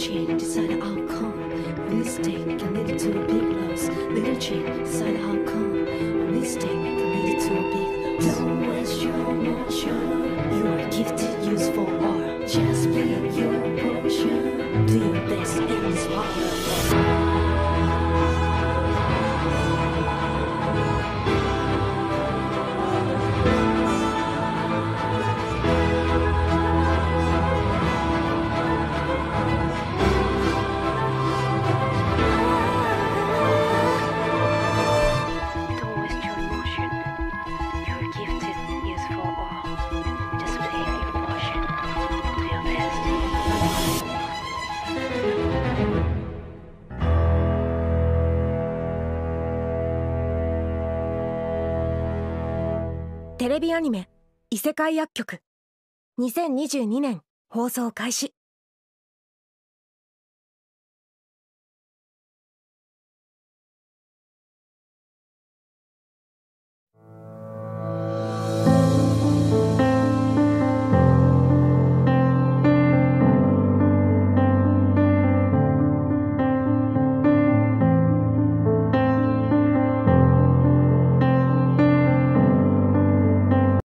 change, decide the outcome. Mistake can lead to a big loss. Little change, decide the outcome. Mistake can lead to a big loss. Don't waste your motion. You are gifted, useful, or just テレビアニメ「異世界薬局」2022年放送開始。